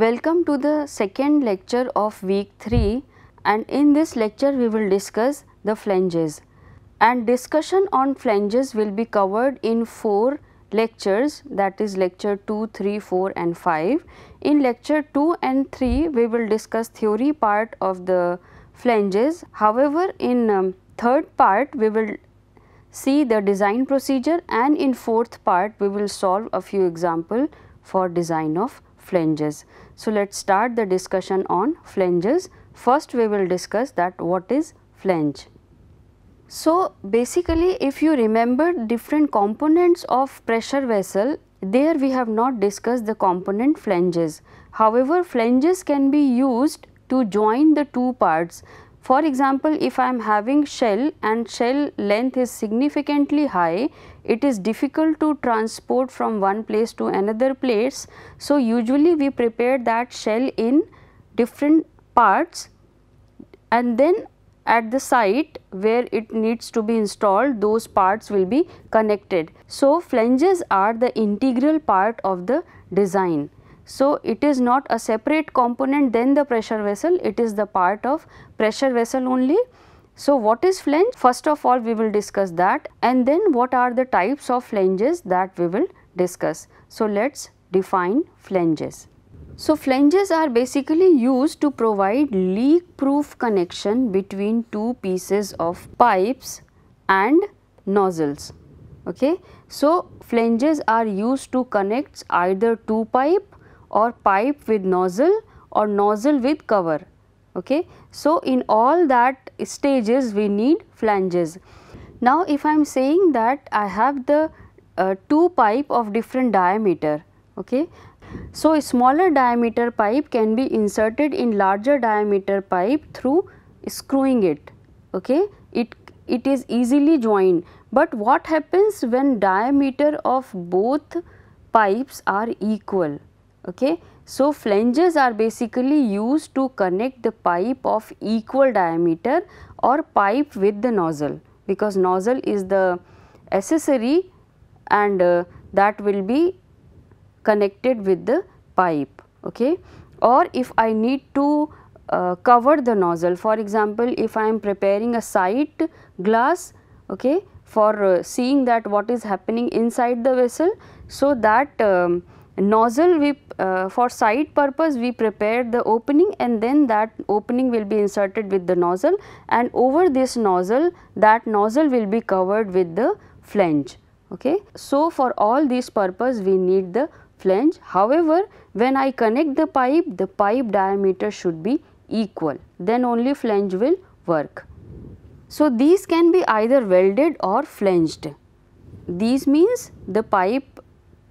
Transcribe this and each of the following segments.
Welcome to the second lecture of week 3 and in this lecture we will discuss the flanges and discussion on flanges will be covered in 4 lectures that is lecture 2, 3, 4 and 5. In lecture 2 and 3 we will discuss theory part of the flanges. However, in um, third part we will see the design procedure and in fourth part we will solve a few example for design of flanges. So, let us start the discussion on flanges. First we will discuss that what is flange. So, basically if you remember different components of pressure vessel, there we have not discussed the component flanges. However, flanges can be used to join the two parts. For example, if I am having shell and shell length is significantly high, it is difficult to transport from one place to another place. So, usually we prepare that shell in different parts and then at the site where it needs to be installed those parts will be connected. So, flanges are the integral part of the design. So, it is not a separate component than the pressure vessel, it is the part of pressure vessel only. So, what is flange? First of all we will discuss that and then what are the types of flanges that we will discuss. So, let us define flanges. So, flanges are basically used to provide leak proof connection between two pieces of pipes and nozzles. Okay. So, flanges are used to connect either two pipe or pipe with nozzle or nozzle with cover. Okay. So, in all that stages we need flanges. Now, if I am saying that I have the uh, two pipe of different diameter, okay, so, a smaller diameter pipe can be inserted in larger diameter pipe through screwing it. Okay? It, it is easily joined, but what happens when diameter of both pipes are equal? Okay? So, flanges are basically used to connect the pipe of equal diameter or pipe with the nozzle because nozzle is the accessory and uh, that will be connected with the pipe okay or if I need to uh, cover the nozzle for example if I am preparing a sight glass okay for uh, seeing that what is happening inside the vessel so that um, nozzle we uh, for sight purpose we prepare the opening and then that opening will be inserted with the nozzle and over this nozzle that nozzle will be covered with the flange okay so for all these purpose we need the flange. However, when I connect the pipe, the pipe diameter should be equal, then only flange will work. So, these can be either welded or flanged. These means the pipe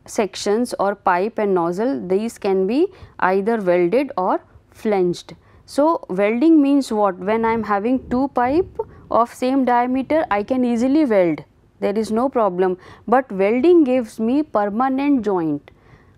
sections or pipe and nozzle these can be either welded or flanged. So, welding means what? When I am having two pipe of same diameter I can easily weld there is no problem, but welding gives me permanent joint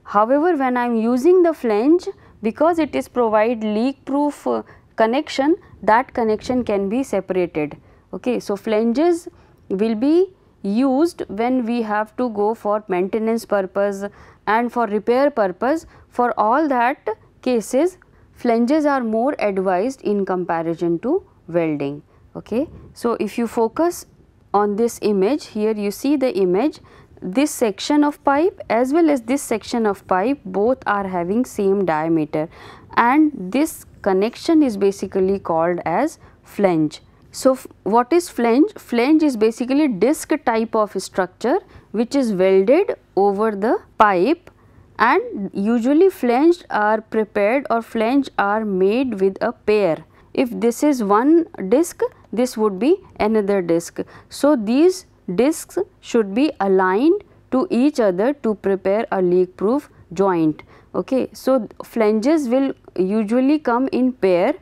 However, when I am using the flange because it is provide leak proof uh, connection that connection can be separated. Okay. So, flanges will be used when we have to go for maintenance purpose and for repair purpose for all that cases flanges are more advised in comparison to welding. Okay. So, if you focus on this image here you see the image this section of pipe as well as this section of pipe both are having same diameter and this connection is basically called as flange. So, what is flange? Flange is basically disc type of structure which is welded over the pipe and usually flange are prepared or flange are made with a pair. If this is one disc, this would be another disc. So, these discs should be aligned to each other to prepare a leak proof joint. Okay. So, flanges will usually come in pair.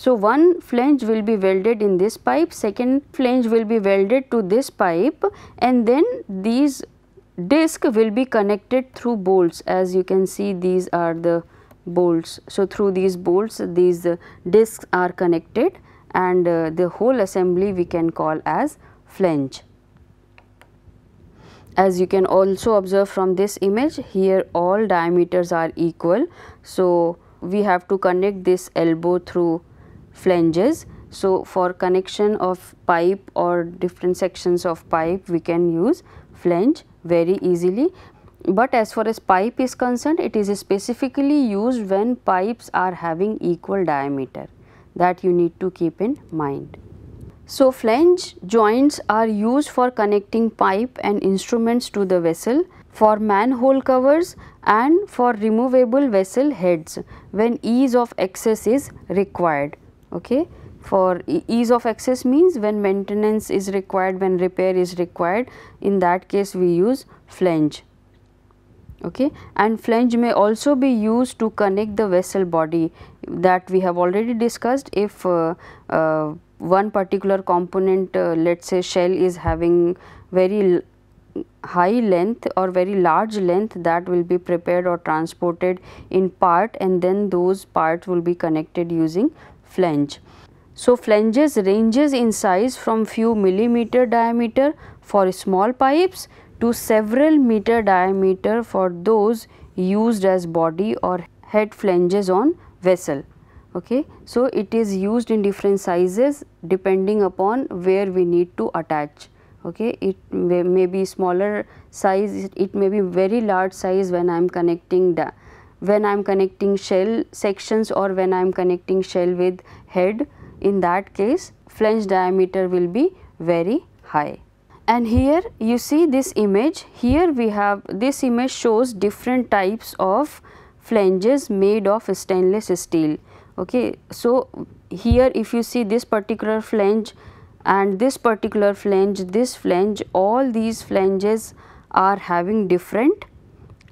So, one flange will be welded in this pipe, second flange will be welded to this pipe and then these disc will be connected through bolts as you can see these are the bolts. So, through these bolts these discs are connected and uh, the whole assembly we can call as flange as you can also observe from this image here all diameters are equal. So, we have to connect this elbow through flanges. So, for connection of pipe or different sections of pipe we can use flange very easily. But as far as pipe is concerned it is specifically used when pipes are having equal diameter that you need to keep in mind. So, flange joints are used for connecting pipe and instruments to the vessel for manhole covers and for removable vessel heads when ease of access is required. Okay. For ease of access means when maintenance is required, when repair is required, in that case we use flange. Okay. And flange may also be used to connect the vessel body that we have already discussed if uh, uh, one particular component uh, let us say shell is having very high length or very large length that will be prepared or transported in part and then those parts will be connected using flange. So, flanges ranges in size from few millimeter diameter for small pipes to several meter diameter for those used as body or head flanges on vessel. Okay. So, it is used in different sizes depending upon where we need to attach okay it may, may be smaller size it, it, may be very large size when i am connecting the when i am connecting shell sections or when i am connecting shell with head. In that case flange diameter will be very high. And here you see this image. Here we have this image shows different types of flanges made of stainless steel. Okay so here if you see this particular flange and this particular flange, this flange, all these flanges are having different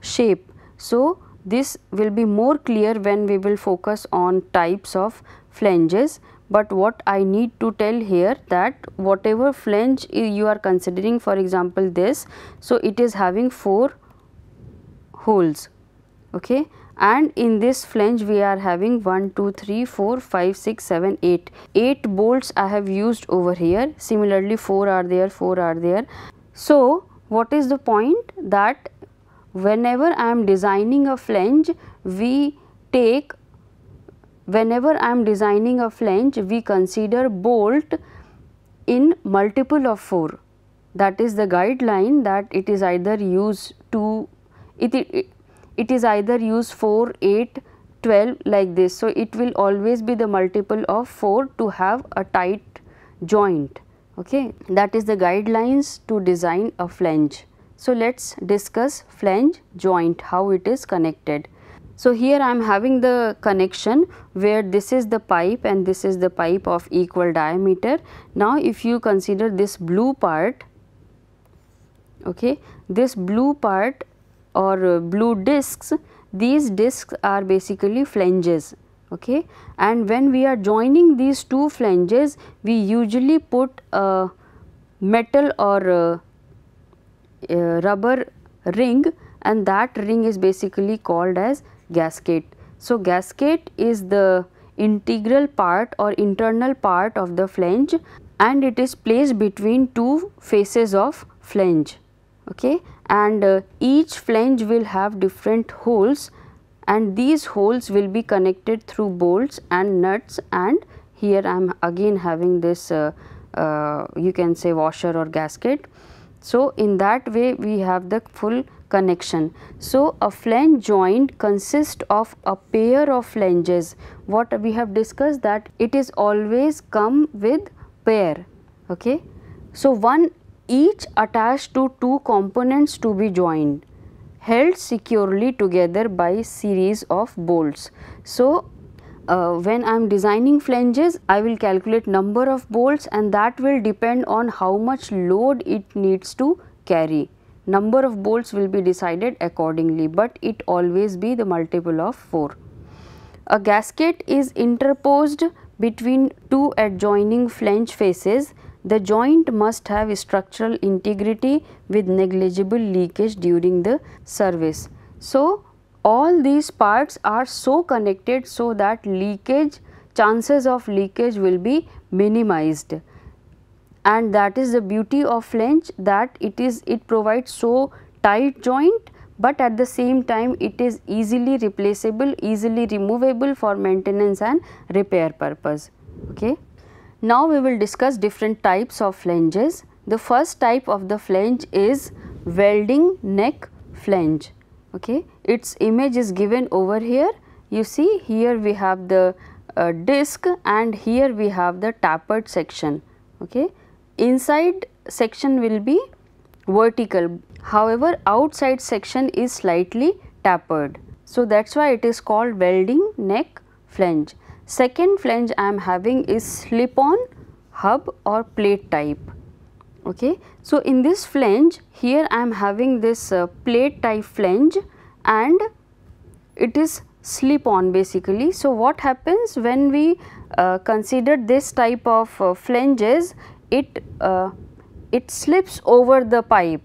shape. So, this will be more clear when we will focus on types of flanges, but what I need to tell here that whatever flange you are considering for example this, so it is having 4 holes okay? And in this flange we are having 1 2 3 4 5 6 7 8 8 bolts i have used over here. Similarly 4 are there 4 are there. So what is the point? That whenever i am designing a flange we take whenever i am designing a flange we consider bolt in multiple of 4 that is the guideline that it is either use 2 it, it it is either use 4, 8, 12 like this. So, it will always be the multiple of 4 to have a tight joint. Okay. That is the guidelines to design a flange. So, let us discuss flange joint, how it is connected. So, here I am having the connection where this is the pipe and this is the pipe of equal diameter. Now, if you consider this blue part, okay, this blue part or uh, blue discs, these discs are basically flanges okay and when we are joining these two flanges we usually put a metal or a, a rubber ring and that ring is basically called as gasket. So, gasket is the integral part or internal part of the flange and it is placed between two faces of flange okay and uh, each flange will have different holes and these holes will be connected through bolts and nuts and here I am again having this uh, uh, you can say washer or gasket. So, in that way we have the full connection. So, a flange joint consists of a pair of flanges. What we have discussed that it is always come with pair. Okay. So, one each attached to two components to be joined held securely together by series of bolts. So, uh, when I am designing flanges, I will calculate number of bolts and that will depend on how much load it needs to carry. Number of bolts will be decided accordingly, but it always be the multiple of 4. A gasket is interposed between two adjoining flange faces the joint must have structural integrity with negligible leakage during the service. So, all these parts are so connected so that leakage chances of leakage will be minimized and that is the beauty of flange that it is it provides so tight joint but at the same time it is easily replaceable, easily removable for maintenance and repair purpose. Okay. Now we will discuss different types of flanges. The first type of the flange is welding neck flange. Okay. Its image is given over here. You see here we have the uh, disc and here we have the tapered section. Okay. Inside section will be vertical however outside section is slightly tapered. So, that is why it is called welding neck flange. Second flange I am having is slip on hub or plate type. Okay. So, in this flange here I am having this uh, plate type flange and it is slip on basically. So, what happens when we uh, consider this type of uh, flanges it uh, it slips over the pipe.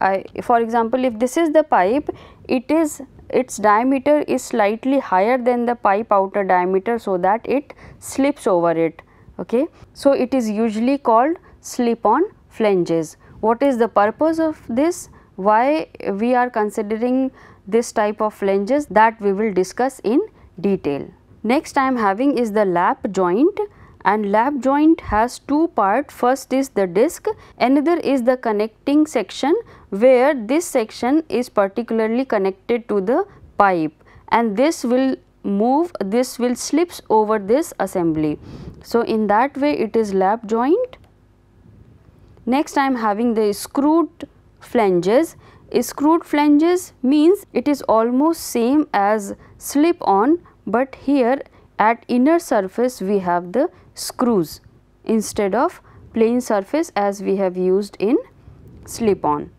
I, for example, if this is the pipe, it is its diameter is slightly higher than the pipe outer diameter so that it slips over it. Okay. So, it is usually called slip on flanges. What is the purpose of this? Why we are considering this type of flanges that we will discuss in detail. Next I am having is the lap joint and lap joint has two part first is the disc another is the connecting section where this section is particularly connected to the pipe and this will move this will slips over this assembly. So, in that way it is lap joint. Next I am having the screwed flanges. Screwed flanges means it is almost same as slip on but here at inner surface we have the screws instead of plain surface as we have used in slip on.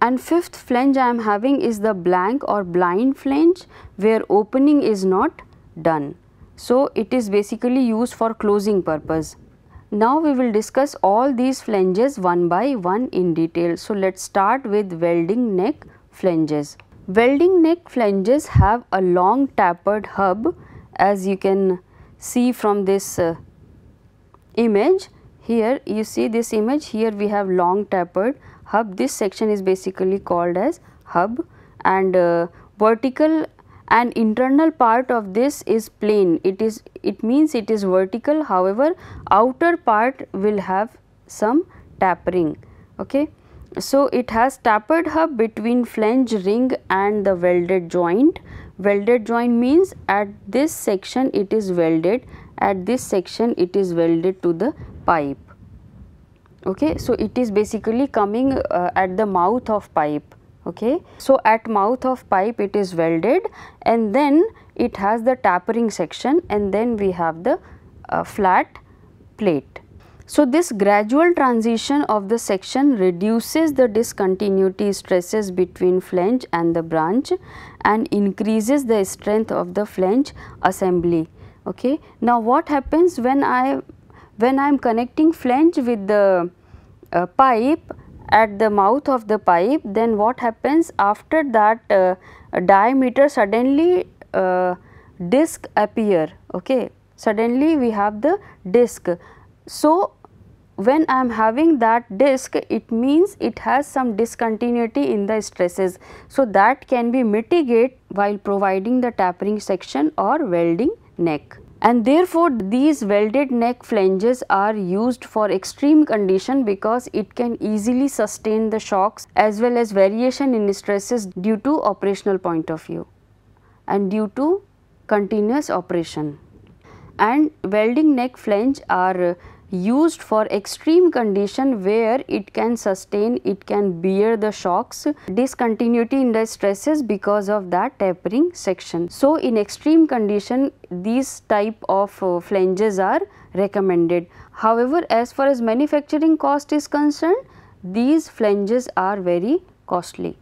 And fifth flange I am having is the blank or blind flange where opening is not done. So, it is basically used for closing purpose. Now, we will discuss all these flanges one by one in detail. So, let us start with welding neck flanges. Welding neck flanges have a long tapered hub as you can see from this uh, image here you see this image here we have long tapered hub this section is basically called as hub and uh, vertical and internal part of this is plain it is it means it is vertical however outer part will have some tapering okay so it has tapered hub between flange ring and the welded joint welded joint means at this section it is welded at this section it is welded to the pipe. Okay. So, it is basically coming uh, at the mouth of pipe. Okay. So, at mouth of pipe it is welded and then it has the tapering section and then we have the uh, flat plate. So, this gradual transition of the section reduces the discontinuity stresses between flange and the branch and increases the strength of the flange assembly. Okay. Now, what happens when I when I am connecting flange with the uh, pipe at the mouth of the pipe then what happens? After that uh, diameter suddenly uh, disc appear okay? Suddenly we have the disc. So when I am having that disc it means it has some discontinuity in the stresses. So that can be mitigate while providing the tapering section or welding neck and therefore these welded neck flanges are used for extreme condition because it can easily sustain the shocks as well as variation in stresses due to operational point of view and due to continuous operation. And welding neck flange are used for extreme condition where it can sustain, it can bear the shocks, discontinuity in the stresses because of that tapering section. So, in extreme condition these type of uh, flanges are recommended. However, as far as manufacturing cost is concerned, these flanges are very costly.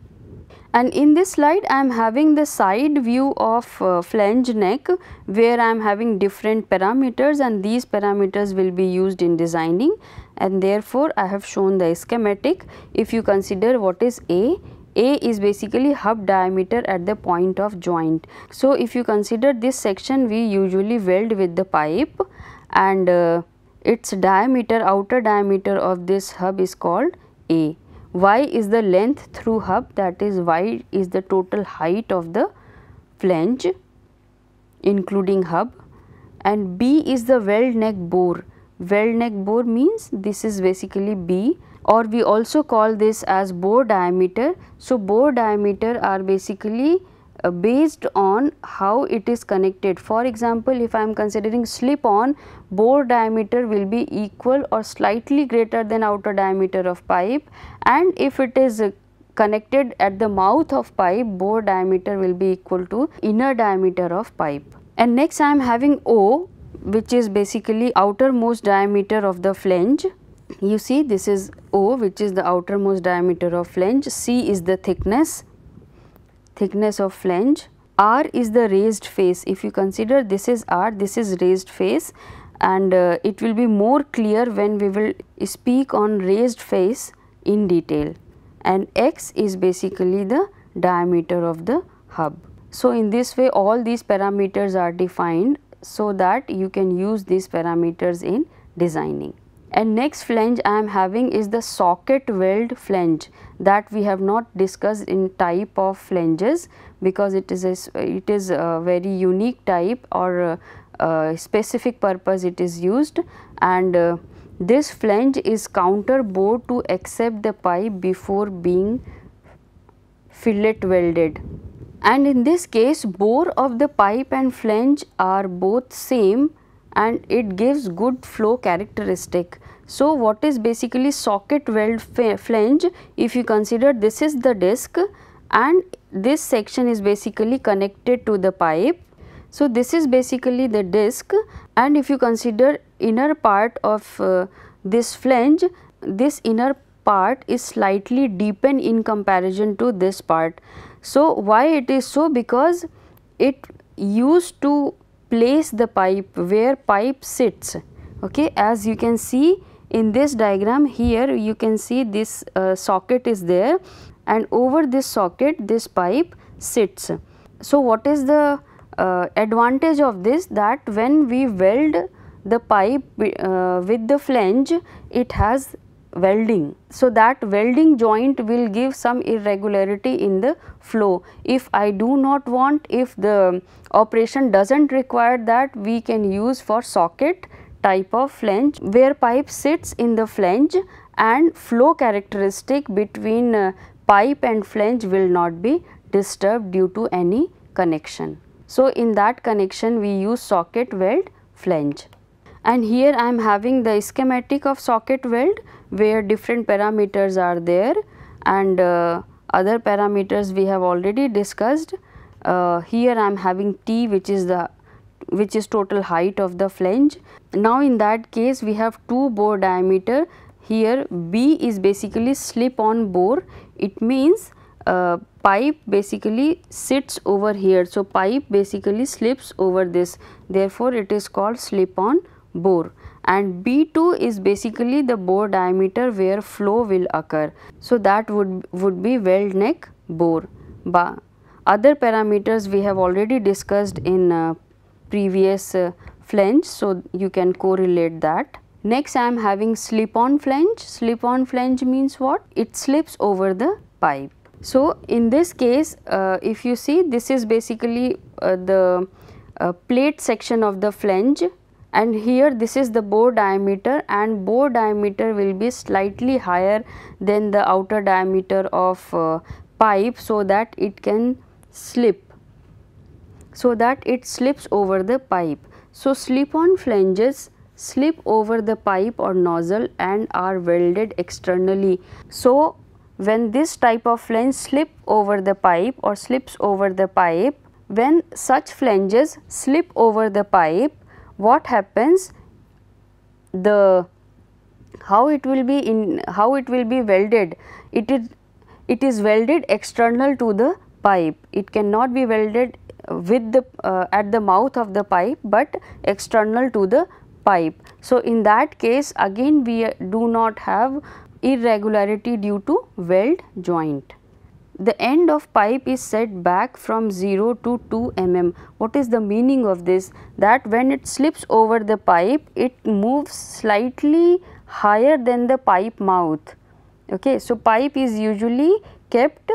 And in this slide I am having the side view of uh, flange neck where I am having different parameters and these parameters will be used in designing and therefore I have shown the schematic. If you consider what is A, A is basically hub diameter at the point of joint. So, if you consider this section we usually weld with the pipe and uh, its diameter outer diameter of this hub is called A y is the length through hub that is y is the total height of the flange including hub and B is the weld neck bore. Weld neck bore means this is basically B or we also call this as bore diameter. So, bore diameter are basically uh, based on how it is connected. For example, if I am considering slip on bore diameter will be equal or slightly greater than outer diameter of pipe and if it is connected at the mouth of pipe bore diameter will be equal to inner diameter of pipe. And next I am having O which is basically outermost diameter of the flange. You see this is O which is the outermost diameter of flange, C is the thickness, thickness of flange, R is the raised face. If you consider this is R, this is raised face and uh, it will be more clear when we will speak on raised face in detail and X is basically the diameter of the hub. So, in this way all these parameters are defined so that you can use these parameters in designing. And next flange I am having is the socket weld flange that we have not discussed in type of flanges because it is a, it is a very unique type or a specific purpose it is used and uh, this flange is counter bore to accept the pipe before being fillet welded and in this case bore of the pipe and flange are both same and it gives good flow characteristic. So, what is basically socket weld flange if you consider this is the disc and this section is basically connected to the pipe. So, this is basically the disc and if you consider inner part of uh, this flange, this inner part is slightly deepened in comparison to this part. So, why it is so? Because it used to place the pipe where pipe sits. Okay, as you can see in this diagram here you can see this uh, socket is there and over this socket this pipe sits. So, what is the uh, advantage of this that when we weld the pipe uh, with the flange it has welding. So, that welding joint will give some irregularity in the flow. If I do not want, if the operation does not require that, we can use for socket type of flange where pipe sits in the flange and flow characteristic between uh, pipe and flange will not be disturbed due to any connection. So, in that connection we use socket weld flange and here I am having the schematic of socket weld where different parameters are there and uh, other parameters we have already discussed. Uh, here I am having T which is the which is total height of the flange. Now in that case we have two bore diameter here B is basically slip on bore it means uh, pipe basically sits over here. So, pipe basically slips over this therefore, it is called slip on bore and B2 is basically the bore diameter where flow will occur. So, that would, would be weld neck bore. Ba other parameters we have already discussed in uh, previous uh, flange. So, you can correlate that. Next I am having slip on flange. Slip on flange means what? It slips over the pipe. So, in this case uh, if you see this is basically uh, the uh, plate section of the flange and here this is the bore diameter and bore diameter will be slightly higher than the outer diameter of uh, pipe so that it can slip so that it slips over the pipe. So, slip on flanges slip over the pipe or nozzle and are welded externally. So, when this type of flange slip over the pipe or slips over the pipe, when such flanges slip over the pipe, what happens? The how it will be in how it will be welded? It is it is welded external to the pipe. It cannot be welded with the uh, at the mouth of the pipe but external to the pipe. So in that case again we do not have irregularity due to weld joint the end of pipe is set back from 0 to 2 mm. What is the meaning of this? That when it slips over the pipe, it moves slightly higher than the pipe mouth. Okay. So, pipe is usually kept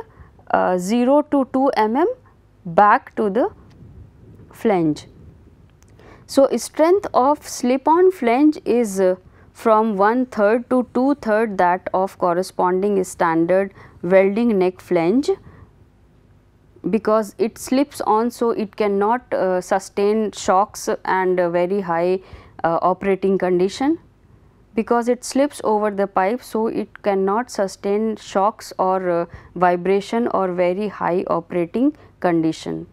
uh, 0 to 2 mm back to the flange. So, strength of slip on flange is uh, from one third to two third that of corresponding standard welding neck flange because it slips on so it cannot uh, sustain shocks and very high uh, operating condition because it slips over the pipe so it cannot sustain shocks or uh, vibration or very high operating condition.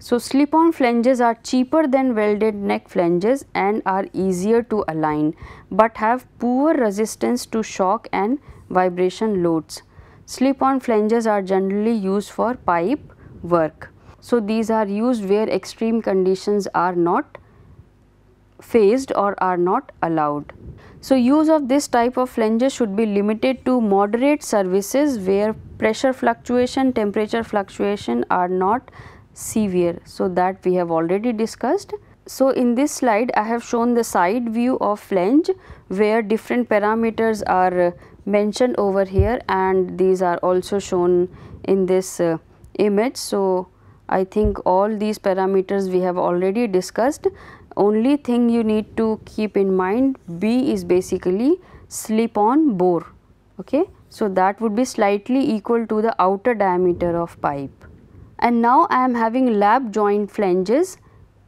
So, slip on flanges are cheaper than welded neck flanges and are easier to align, but have poor resistance to shock and vibration loads. Slip on flanges are generally used for pipe work. So, these are used where extreme conditions are not faced or are not allowed. So, use of this type of flanges should be limited to moderate services where pressure fluctuation, temperature fluctuation are not severe. So, that we have already discussed. So, in this slide I have shown the side view of flange where different parameters are mentioned over here and these are also shown in this uh, image. So, I think all these parameters we have already discussed. Only thing you need to keep in mind B is basically slip on bore. Okay. So, that would be slightly equal to the outer diameter of pipe and now I am having lap joint flanges.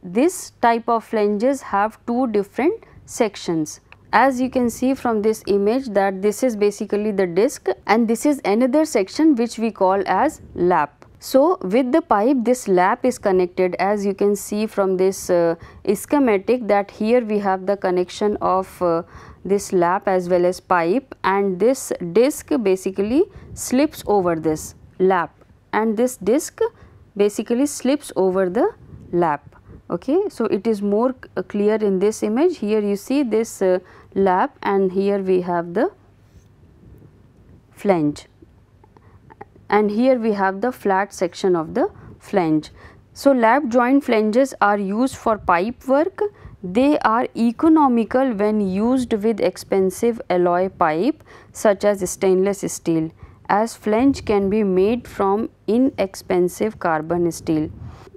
This type of flanges have two different sections. As you can see from this image that this is basically the disc and this is another section which we call as lap. So, with the pipe this lap is connected as you can see from this uh, schematic that here we have the connection of uh, this lap as well as pipe and this disc basically slips over this lap and this disc basically slips over the lap. Okay. So, it is more uh, clear in this image here you see this uh, lap and here we have the flange and here we have the flat section of the flange. So, lap joint flanges are used for pipe work. They are economical when used with expensive alloy pipe such as stainless steel as flange can be made from inexpensive carbon steel.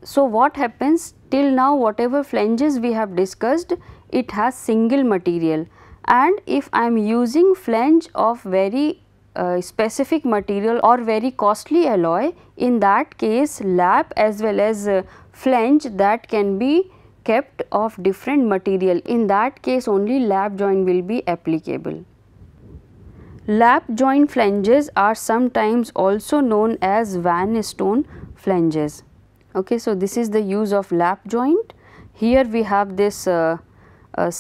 So, what happens till now whatever flanges we have discussed it has single material and if I am using flange of very uh, specific material or very costly alloy in that case lap as well as uh, flange that can be kept of different material in that case only lap joint will be applicable. Lap joint flanges are sometimes also known as Van Stone flanges. Okay, so, this is the use of lap joint. Here we have this uh, uh,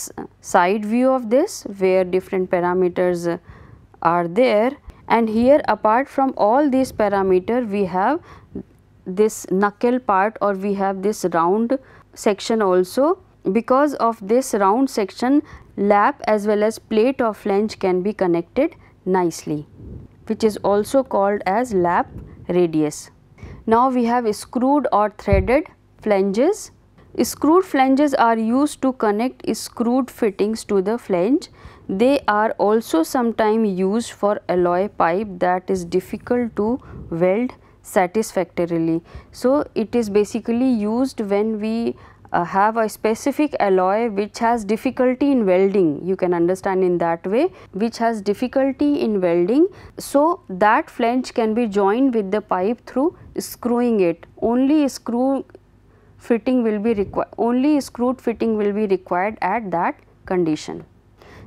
side view of this where different parameters uh, are there and here apart from all these parameter we have this knuckle part or we have this round section also because of this round section lap as well as plate of flange can be connected nicely which is also called as lap radius. Now we have screwed or threaded flanges. Screwed flanges are used to connect screwed fittings to the flange. They are also sometimes used for alloy pipe that is difficult to weld satisfactorily. So, it is basically used when we uh, have a specific alloy which has difficulty in welding. You can understand in that way which has difficulty in welding. So, that flange can be joined with the pipe through screwing it. Only screw fitting will be required only screwed fitting will be required at that condition.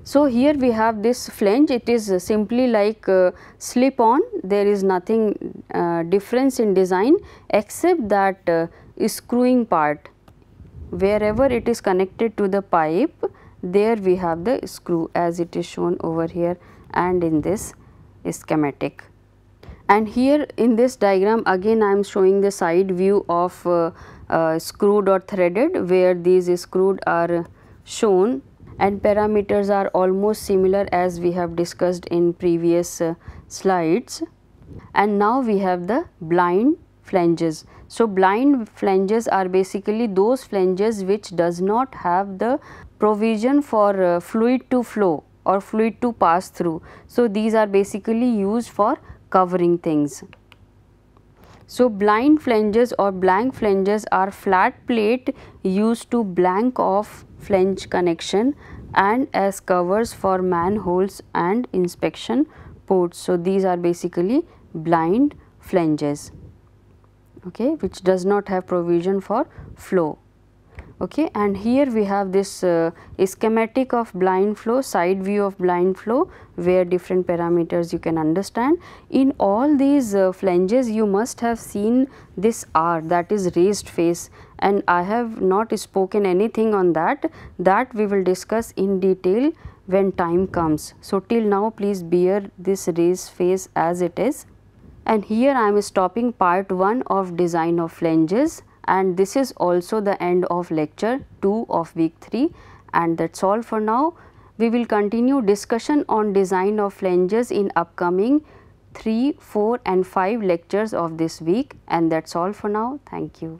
So, here we have this flange. It is simply like uh, slip on. There is nothing uh, difference in design except that uh, screwing part wherever it is connected to the pipe there we have the screw as it is shown over here and in this schematic. And here in this diagram again I am showing the side view of uh, uh, screwed or threaded where these screwed are shown and parameters are almost similar as we have discussed in previous uh, slides. And now we have the blind flanges. So, blind flanges are basically those flanges which does not have the provision for uh, fluid to flow or fluid to pass through. So, these are basically used for covering things. So, blind flanges or blank flanges are flat plate used to blank off flange connection and as covers for manholes and inspection ports. So, these are basically blind flanges okay, which does not have provision for flow. Okay and here we have this uh, schematic of blind flow side view of blind flow where different parameters you can understand. In all these uh, flanges you must have seen this R that is raised face. And I have not spoken anything on that. That we will discuss in detail when time comes. So, till now please bear this raised face as it is and here I am stopping part 1 of design of flanges and this is also the end of lecture 2 of week 3 and that is all for now. We will continue discussion on design of flanges in upcoming 3, 4 and 5 lectures of this week and that is all for now. Thank you.